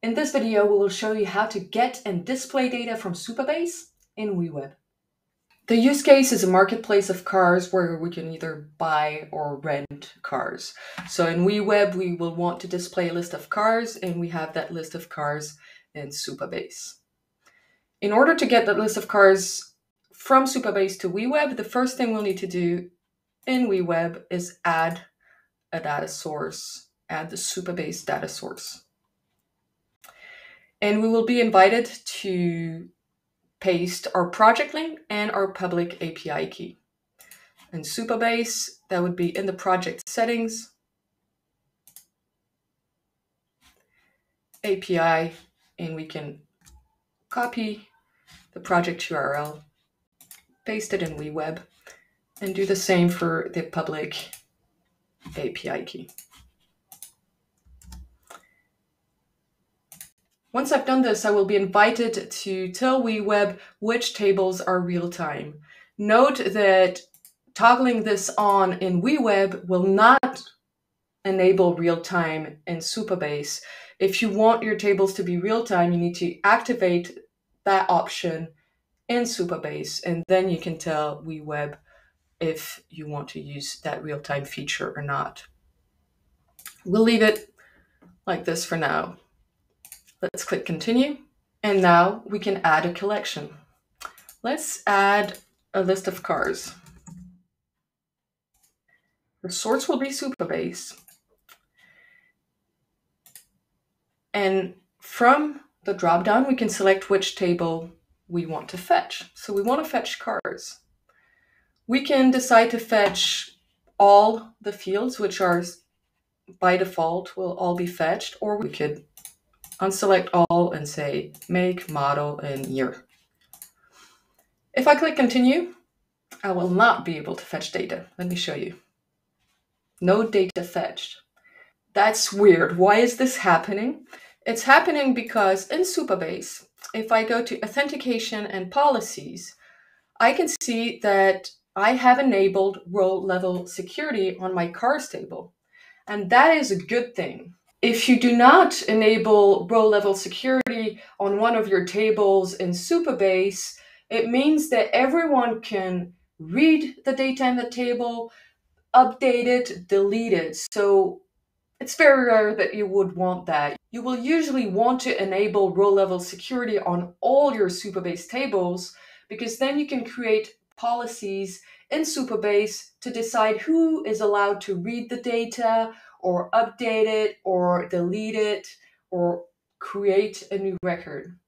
In this video, we will show you how to get and display data from Supabase in WeWeb. The use case is a marketplace of cars where we can either buy or rent cars. So in WeWeb, we will want to display a list of cars and we have that list of cars in Supabase. In order to get that list of cars from Supabase to WeWeb, the first thing we'll need to do in WeWeb is add a data source, add the Supabase data source. And we will be invited to paste our project link and our public API key. In Supabase, that would be in the project settings, API, and we can copy the project URL, paste it in WeWeb, and do the same for the public API key. Once I've done this, I will be invited to tell WeWeb which tables are real-time. Note that toggling this on in WeWeb will not enable real-time in Supabase. If you want your tables to be real-time, you need to activate that option in Supabase, and then you can tell WeWeb if you want to use that real-time feature or not. We'll leave it like this for now. Let's click continue. And now we can add a collection. Let's add a list of cars. The source will be Supabase. And from the dropdown, we can select which table we want to fetch. So we want to fetch cars. We can decide to fetch all the fields, which are by default will all be fetched, or we could unselect all and say make, model, and year. If I click continue, I will not be able to fetch data. Let me show you. No data fetched. That's weird. Why is this happening? It's happening because in Supabase, if I go to authentication and policies, I can see that I have enabled row level security on my cars table. And that is a good thing if you do not enable row level security on one of your tables in Supabase, it means that everyone can read the data in the table, update it, delete it. So it's very rare that you would want that. You will usually want to enable row level security on all your Supabase tables because then you can create policies in Supabase to decide who is allowed to read the data, or update it or delete it or create a new record.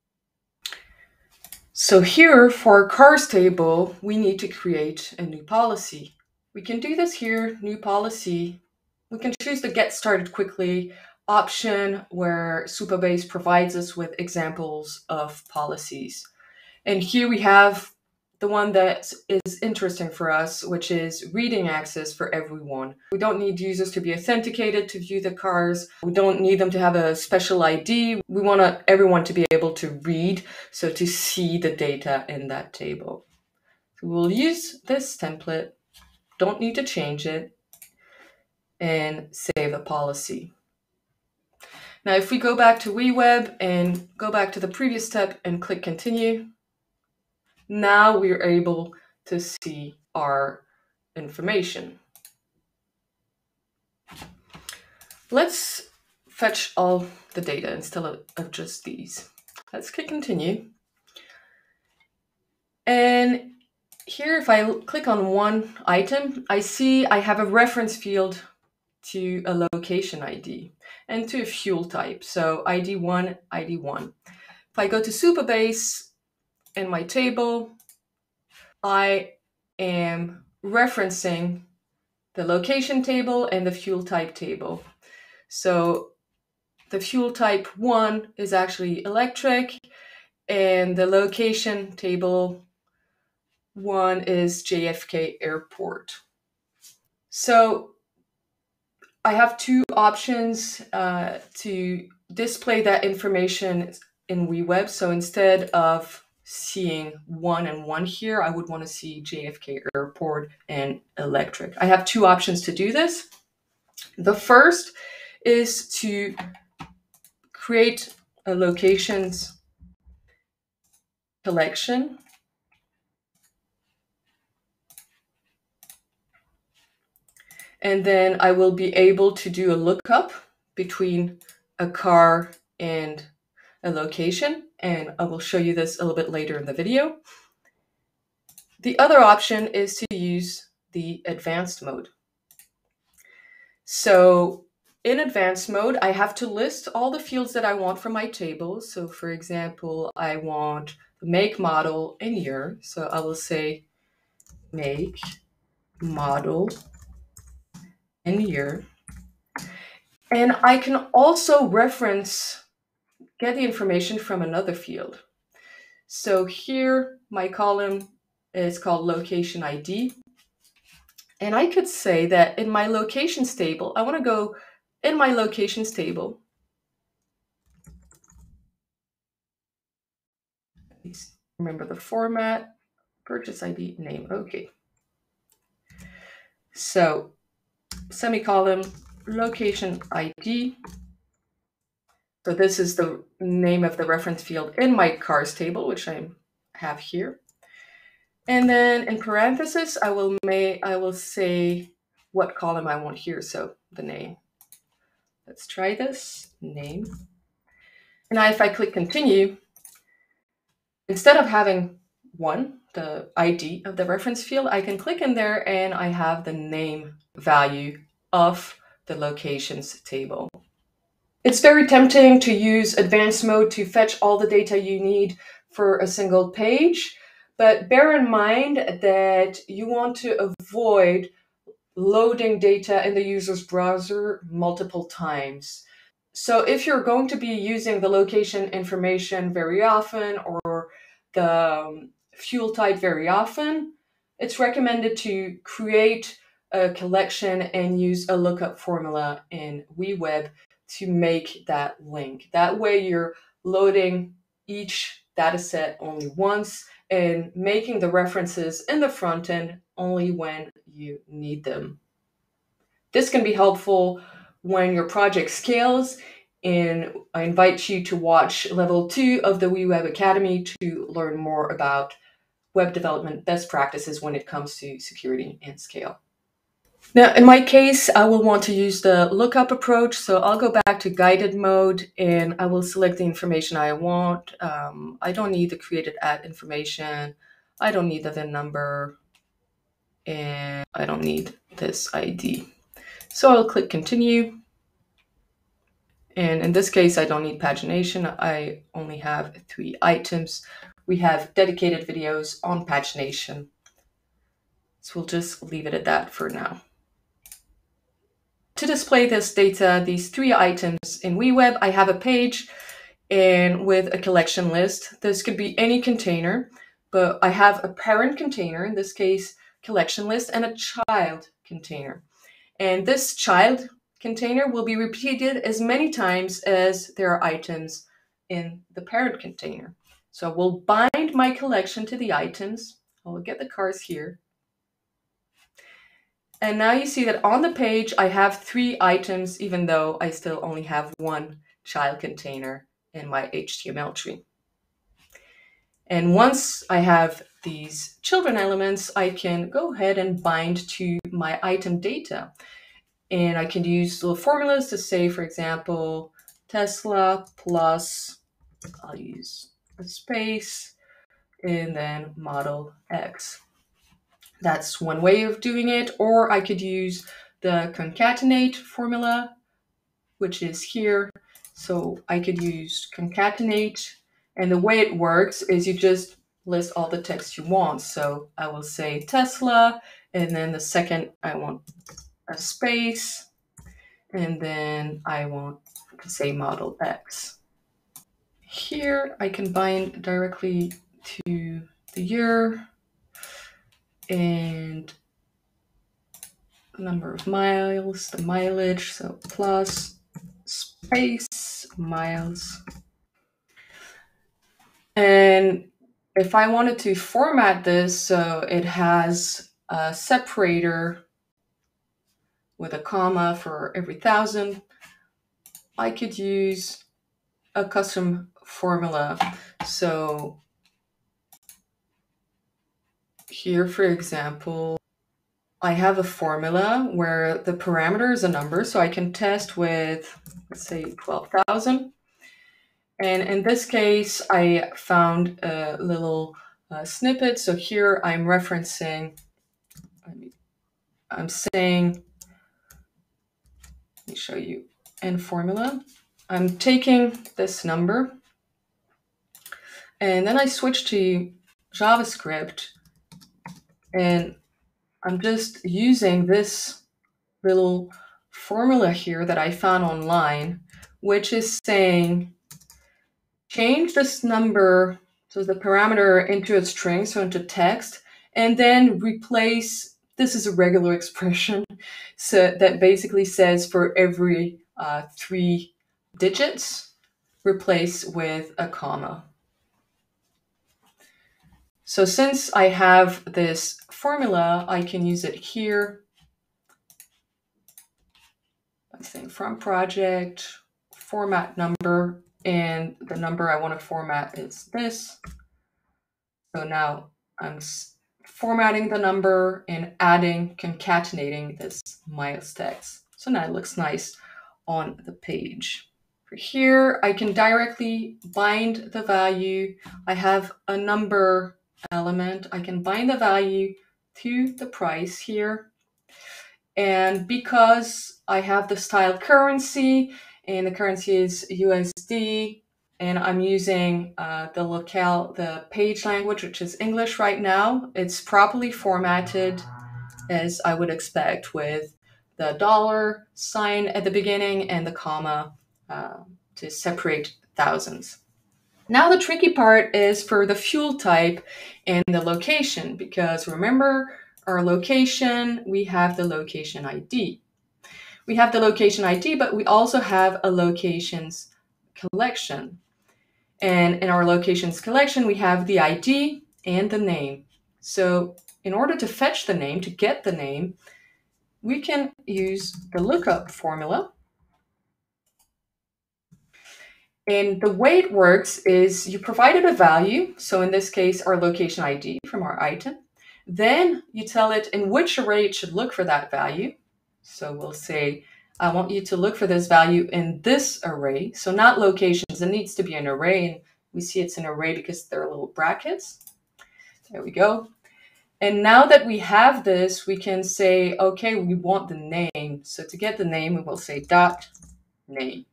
So here for our cars table, we need to create a new policy. We can do this here, new policy. We can choose the get started quickly option where Supabase provides us with examples of policies. And here we have the one that is interesting for us, which is reading access for everyone. We don't need users to be authenticated to view the cars. We don't need them to have a special ID. We want uh, everyone to be able to read, so to see the data in that table. So we'll use this template, don't need to change it, and save the policy. Now, if we go back to WeWeb and go back to the previous step and click continue, now we're able to see our information. Let's fetch all the data instead of just these. Let's click continue. And here, if I click on one item, I see I have a reference field to a location ID and to a fuel type. So ID1, ID1. If I go to Supabase, in my table, I am referencing the location table and the fuel type table. So the fuel type one is actually electric and the location table one is JFK Airport. So I have two options uh, to display that information in WeWeb. So instead of seeing one and one here, I would want to see JFK Airport and electric. I have two options to do this. The first is to create a locations collection. And then I will be able to do a lookup between a car and a location. And I will show you this a little bit later in the video. The other option is to use the advanced mode. So in advanced mode, I have to list all the fields that I want from my table. So for example, I want make, model, and year. So I will say make, model, and year. And I can also reference, get the information from another field. So here, my column is called location ID. And I could say that in my locations table, I want to go in my locations table. Please remember the format, purchase ID, name. Okay. So semicolon, location ID. So this is the name of the reference field in my cars table, which I have here. And then in parentheses, I will may I will say what column I want here. So the name. Let's try this name. And now if I click continue, instead of having one, the ID of the reference field, I can click in there and I have the name value of the locations table. It's very tempting to use advanced mode to fetch all the data you need for a single page, but bear in mind that you want to avoid loading data in the user's browser multiple times. So if you're going to be using the location information very often or the um, fuel type very often, it's recommended to create a collection and use a lookup formula in WeWeb to make that link. That way you're loading each data set only once and making the references in the front end only when you need them. This can be helpful when your project scales and I invite you to watch level two of the WeWeb Academy to learn more about web development best practices when it comes to security and scale. Now, in my case, I will want to use the lookup approach. So I'll go back to guided mode and I will select the information I want. Um, I don't need the created at information. I don't need the VIN number and I don't need this ID. So I'll click continue. And in this case, I don't need pagination. I only have three items. We have dedicated videos on pagination. So we'll just leave it at that for now. To display this data, these three items in WeWeb, I have a page and with a collection list. This could be any container, but I have a parent container, in this case, collection list, and a child container. And this child container will be repeated as many times as there are items in the parent container. So we'll bind my collection to the items. I'll get the cars here. And now you see that on the page, I have three items, even though I still only have one child container in my HTML tree. And once I have these children elements, I can go ahead and bind to my item data. And I can use little formulas to say, for example, Tesla plus, I'll use a space, and then model X. That's one way of doing it. Or I could use the concatenate formula, which is here. So I could use concatenate. And the way it works is you just list all the text you want. So I will say Tesla, and then the second I want a space, and then I want to say Model X. Here I can bind directly to the year and number of miles, the mileage, so plus space miles. And if I wanted to format this so it has a separator with a comma for every thousand, I could use a custom formula. So here, for example, I have a formula where the parameter is a number, so I can test with, let's say, 12,000. And in this case, I found a little uh, snippet. So here I'm referencing, I'm saying, let me show you in formula. I'm taking this number and then I switch to JavaScript and I'm just using this little formula here that I found online, which is saying change this number, so the parameter into a string, so into text, and then replace, this is a regular expression, so that basically says for every uh, three digits, replace with a comma. So since I have this formula, I can use it here. I'm saying from project, format number, and the number I want to format is this. So now I'm formatting the number and adding, concatenating this miles text. So now it looks nice on the page. For here, I can directly bind the value. I have a number element. I can bind the value to the price here. And because I have the style currency and the currency is USD and I'm using uh, the locale, the page language, which is English right now, it's properly formatted as I would expect with the dollar sign at the beginning and the comma uh, to separate thousands. Now the tricky part is for the fuel type and the location, because remember our location, we have the location ID. We have the location ID, but we also have a locations collection. And in our locations collection, we have the ID and the name. So in order to fetch the name, to get the name, we can use the lookup formula And the way it works is you provided a value, so in this case, our location ID from our item. Then you tell it in which array it should look for that value. So we'll say, I want you to look for this value in this array. So not locations, it needs to be an array. And we see it's an array because there are little brackets. There we go. And now that we have this, we can say, okay, we want the name. So to get the name, we will say dot name.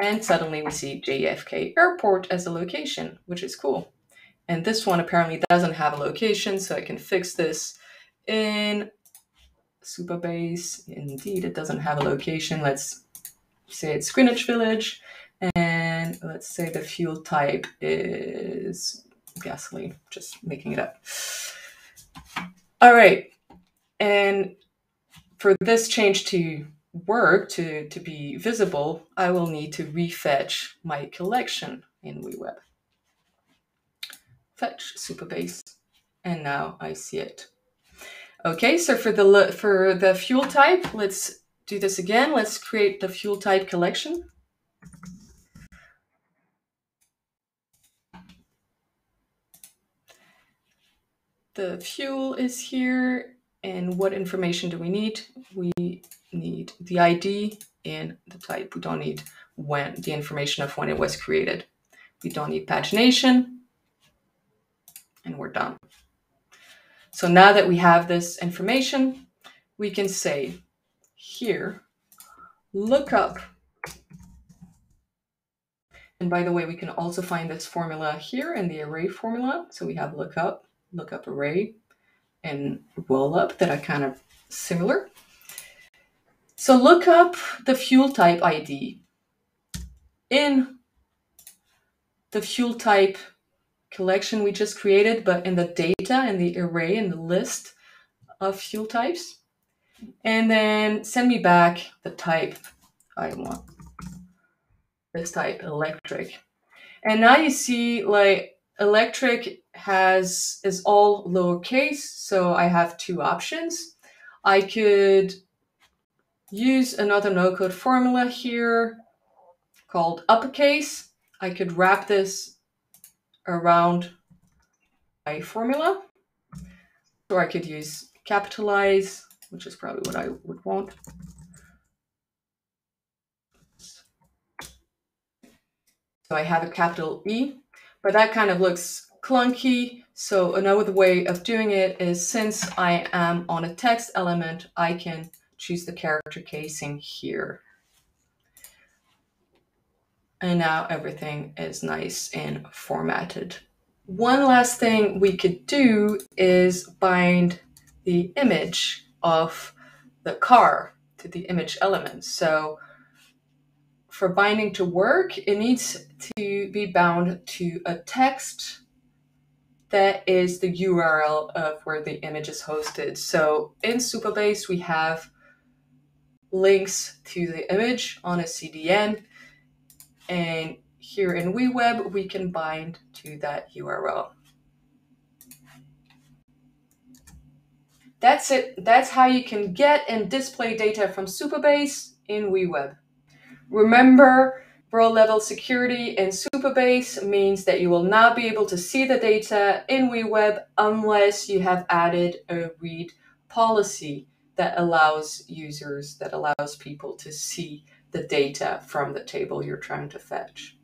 And suddenly we see JFK Airport as a location, which is cool. And this one apparently doesn't have a location, so I can fix this in Supabase. Indeed, it doesn't have a location. Let's say it's Greenwich Village. And let's say the fuel type is gasoline, just making it up. All right. And for this change to work to, to be visible, I will need to refetch my collection in WeWeb. Fetch Supabase, and now I see it. Okay, so for the for the fuel type, let's do this again. Let's create the fuel type collection. The fuel is here, and what information do we need? We need the ID and the type. We don't need when the information of when it was created. We don't need pagination, and we're done. So now that we have this information, we can say here, look up. And by the way, we can also find this formula here in the array formula. So we have lookup, lookup array, and roll up that are kind of similar. So look up the fuel type ID in the fuel type collection we just created, but in the data in the array in the list of fuel types. And then send me back the type I want. This type, electric. And now you see like electric has is all lowercase, so I have two options. I could use another no-code formula here. called uppercase. I could wrap this around my formula. Or I could use capitalize, which is probably what I would want. So I have a capital E, but that kind of looks clunky. So another way of doing it is since I am on a text element, I can choose the character casing here. And now everything is nice and formatted. One last thing we could do is bind the image of the car to the image element. So for binding to work, it needs to be bound to a text that is the URL of where the image is hosted. So in Supabase, we have links to the image on a CDN. And here in WeWeb, we can bind to that URL. That's it. That's how you can get and display data from Supabase in WeWeb. Remember, row level security in Supabase means that you will not be able to see the data in WeWeb unless you have added a read policy that allows users, that allows people to see the data from the table you're trying to fetch.